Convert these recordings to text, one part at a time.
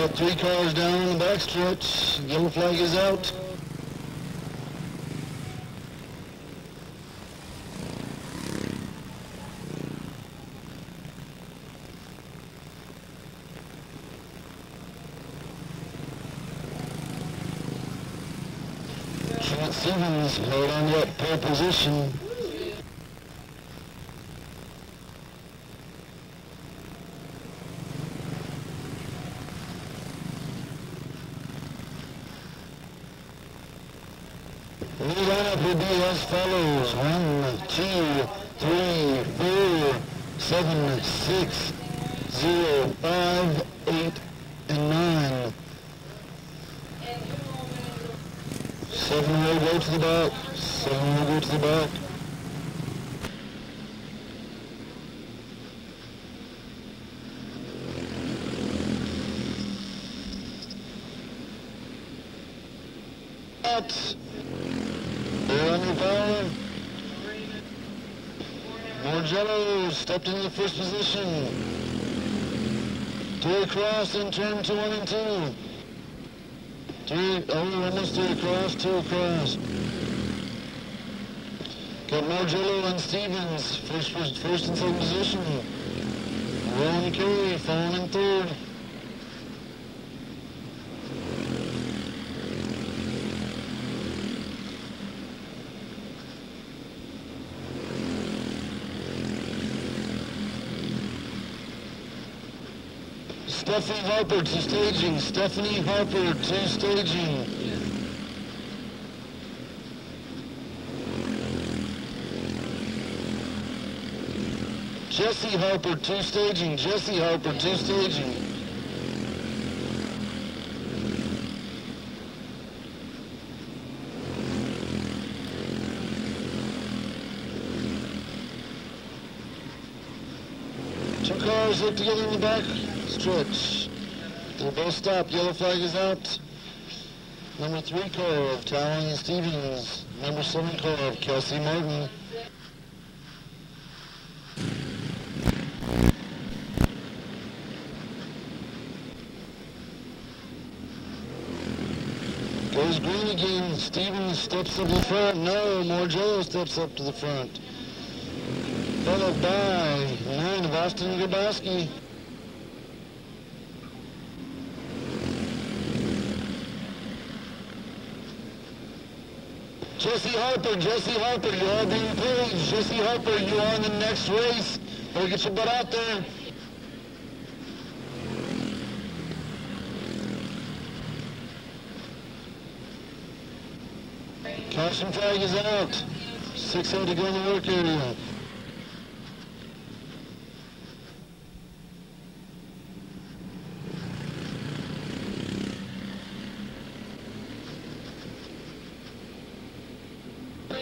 Got three cars down on the backstretch. Yellow flag is out. Trent Stevens held on to that pole position. The will be as follows. One, two, three, four, seven, six, zero, five, eight, and nine. Seven will go to the back. Seven will go to the back. Out. Uh-huh. Your power. Morgillo stepped into the first position. Two across in turn two, one and two. Three, oh, almost three across, two across. Got Morgillo and Stevens, first, first, first and second position. Ron Curry, falling in third. Stephanie Harper to staging. Stephanie Harper to staging. Jesse Harper to staging. Jesse Harper to staging. Two cars look together in the back stretch. They're both stopped. Yellow flag is out. Number three car of Talon Stevens. Number seven car of Kelsey Martin. Goes green again. Stevens steps up to the front. No, Morgillo steps up to the front. Followed by nine of Austin Grabowski. Jesse Harper, Jesse Harper, you are being praised. Jesse Harper, you are in the next race. Better get your butt out there. Caution flag is out. Six out to go in the work area.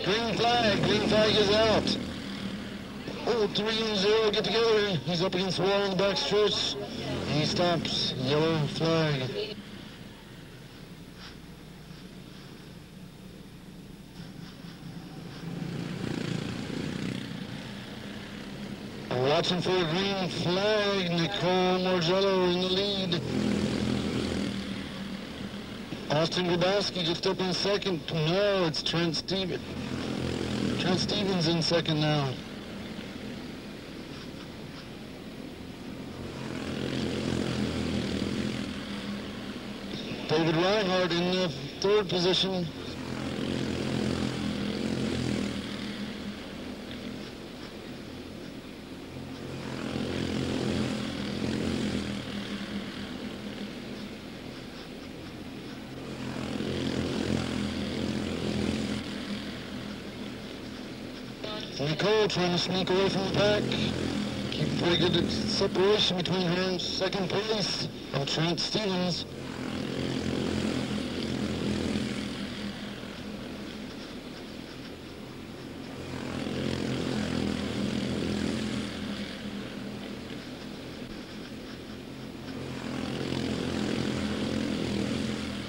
Green flag, green flag is out. Oh, three and zero get together. He's up against the wall in the back stretch. He stops. Yellow flag. Watching for a green flag. Nichole Morgillo in the lead. Austin Grabowski just up in second. No, it's Trent Stevens. Trent Stevens in second now. David Reinhardt in the third position. Nichole trying to sneak away from the pack. Keep pretty good separation between her and second place of Trent Stevens.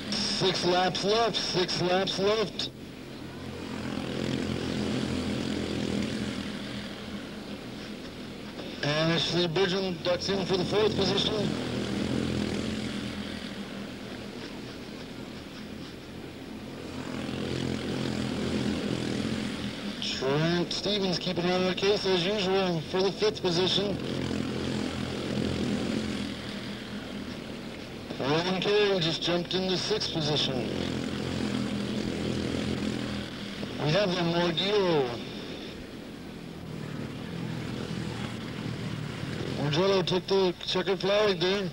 Six laps left, six laps left. Ashley Bridgen ducks in for the fourth position. Trent Stevens keeping on the case as usual for the fifth position. Rowan Carey just jumped into sixth position. We have the Morgillo Morgillo took the checkered flag there.